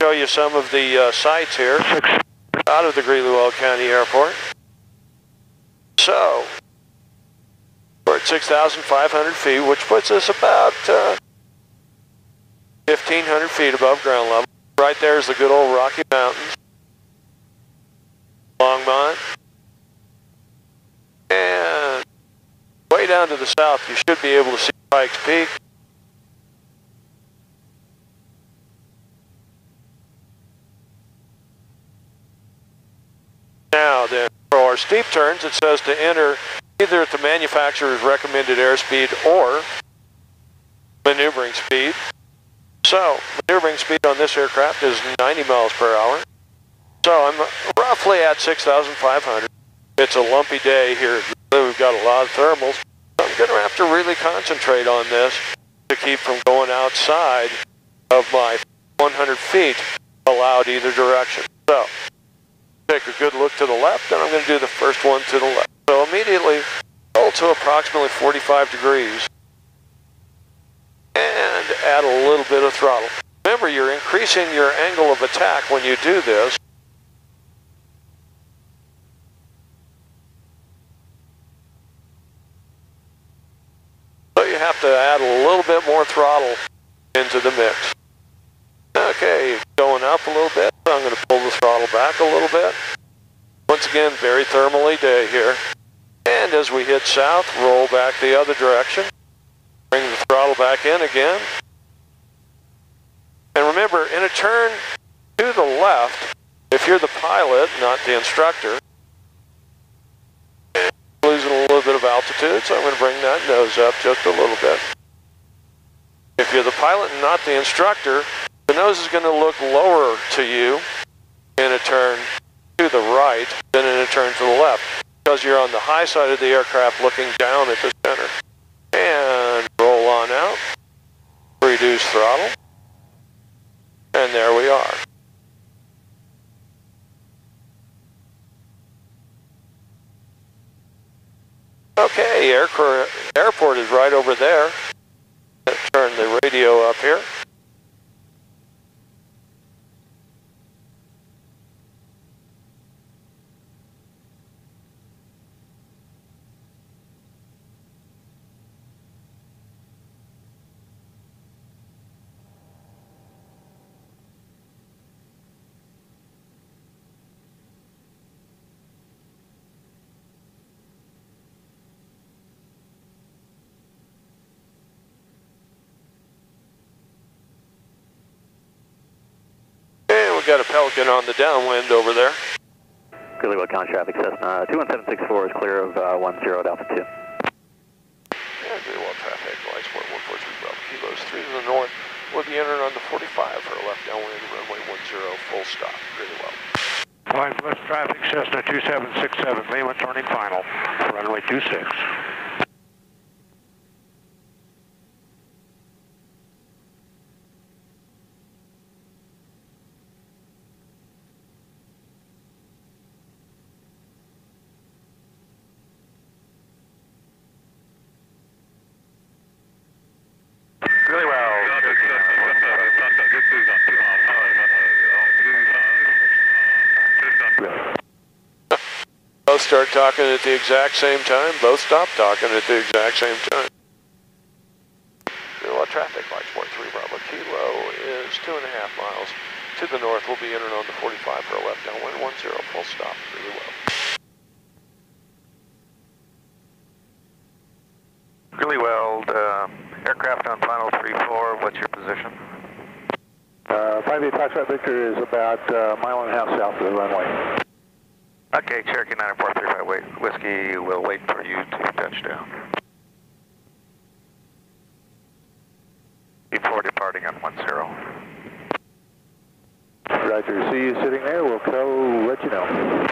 show you some of the uh, sights here out of the Greeley-Weld County Airport. So, we're at 6,500 feet, which puts us about uh, 1,500 feet above ground level. Right there is the good old Rocky Mountains, Longmont, and way down to the south, you should be able to see Pikes Peak. Now for our steep turns, it says to enter either at the manufacturer's recommended airspeed or maneuvering speed. So, maneuvering speed on this aircraft is 90 miles per hour. So I'm roughly at 6,500. It's a lumpy day here. We've got a lot of thermals. I'm going to have to really concentrate on this to keep from going outside of my 100 feet allowed either direction. So, take a good look to the left, and I'm going to do the first one to the left. So immediately, roll to approximately 45 degrees, and add a little bit of throttle. Remember, you're increasing your angle of attack when you do this. So you have to add a little bit more throttle into the mix. Okay, going up a little bit. Going to pull the throttle back a little bit. Once again, very thermally day here. And as we hit south, roll back the other direction. Bring the throttle back in again. And remember, in a turn to the left, if you're the pilot, not the instructor, losing a little bit of altitude, so I'm going to bring that nose up just a little bit. If you're the pilot and not the instructor, the nose is going to look lower to you in a turn to the right than in a turn to the left because you're on the high side of the aircraft looking down at the center. And roll on out, reduce throttle, and there we are. Okay, airport, airport is right over there. Let's Turn the radio up here. And we've got a Pelican on the downwind over there. Greeley-Weld County traffic, Cessna 21764 is clear of uh, 10 at Alpha 2. Yeah, very well traffic. Light Sport 143 Bravo Kilos 3 to the north. We'll be entering on the 45 for a left downwind, runway 10, full stop. Greeley-Weld. Line west traffic, Cessna 2767, Lima turning final, runway 26. Greeley-Weld. Both start talking at the exact same time. Both stop talking at the exact same time. Well, traffic, lights 43 Bravo Kilo is two and a half miles to the north. We'll be entering on the 45 for a left downwind 10, full stop. Greeley-Weld. Really well. Uh, aircraft on final 3-4, what's your position? Uh, 5-8 Foxtrot Victor is about a mile and a half south of the runway. Okay, Cherokee 9435 wait, Whiskey will wait for you to touch down. Before departing on 10. Roger, see you sitting there. We'll go let you know.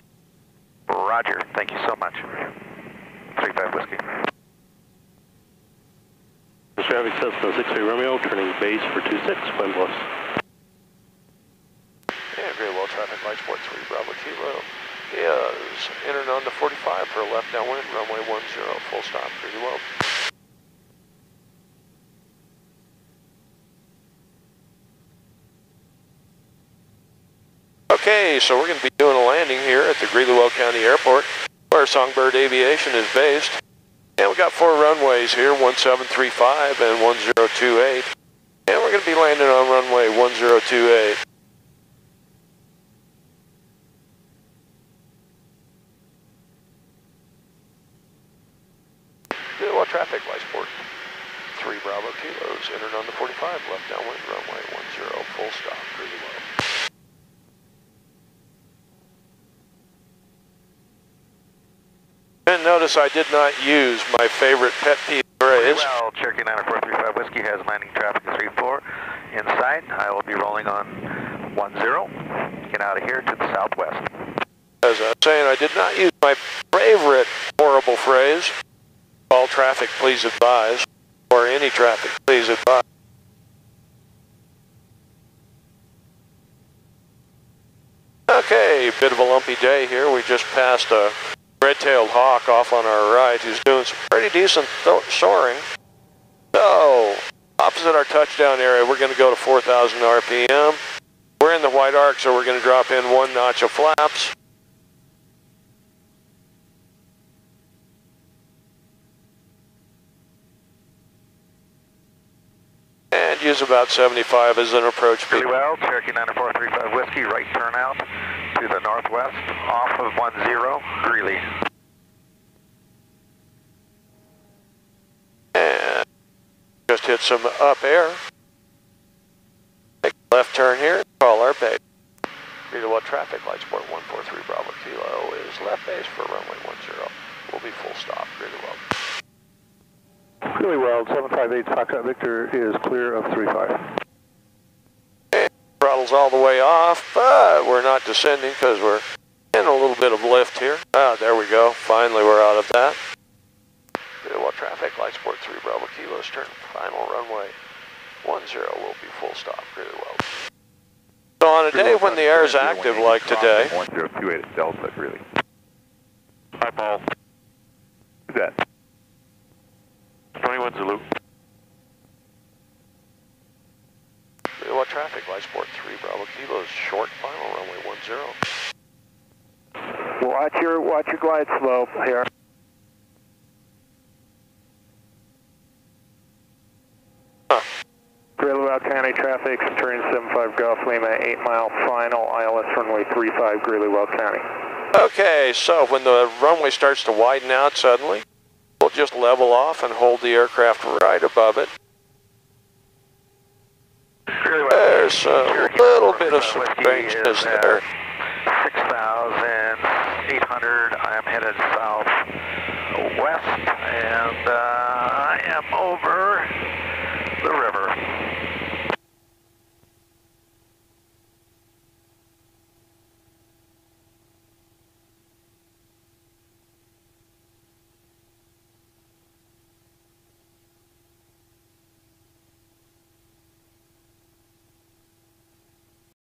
Roger, thank you so much. 35 Whiskey. Traffic Cessna 63 Romeo, turning base for 26, wind bless. Yeah, very well. Traffic lights 43 Bravo Kilo is entering on the 45 for a left downwind, runway 10, full stop. Pretty well. Okay, so we're going to be doing a landing here at the Greeley-Weld County Airport, where Songbird Aviation is based. And we got four runways here, 1735 and 1028. And we're going to be landing on runway 1028. Well, traffic light sport. 3 Bravo kilos, entered on the 45, left downwind, runway 10, full stop, Greeley-Weld. And notice I did not use my favorite pet peeve phrase. Well, Cherokee 9435 Whiskey has landing traffic 34 in sight. I will be rolling on 10. Get out of here to the southwest. As I was saying, I did not use my favorite horrible phrase, all traffic please advise, or any traffic please advise. Okay, bit of a lumpy day here. We just passed a red-tailed hawk off on our right who's doing some pretty decent soaring. So, opposite our touchdown area, we're going to go to 4,000 RPM. We're in the white arc, so we're going to drop in one notch of flaps. And use about 75 as an approach speed. well, Cherokee 9435 Whiskey, right turn out to the northwest, off of 10, Greeley. And just hit some up air. Make a left turn here, call our base. Read what traffic light sport 143 Bravo Kilo is left base for runway 10. We'll be full stop, Greeley-Weld. Greeley-Weld, 758 Foxtrot Victor is clear of 35. Throttle's all the way off, but we're not descending because we're in a little bit of lift here. Ah, there we go. Finally, we're out of that. Greeley-Weld traffic light sport 3 Bravo Kilo's turn final runway 10 will be full stop, Greeley-Weld. So on a day when the air is active like today, 1028 at Delta, really. Hi, Paul. Who's that? 21 Zulu. Greeley-Weld traffic light sport 3 Bravo Kilo's short final runway 10. Watch your, watch your glide slope here. Huh. Greeley County traffic, turn 75 Golf Lima, 8 mile final, ILS runway 35, Greeley Weld County. Okay, so when the runway starts to widen out suddenly, we'll just level off and hold the aircraft right above it. There's a little bit of 9435 strangeness there. 6,800. I am headed southwest,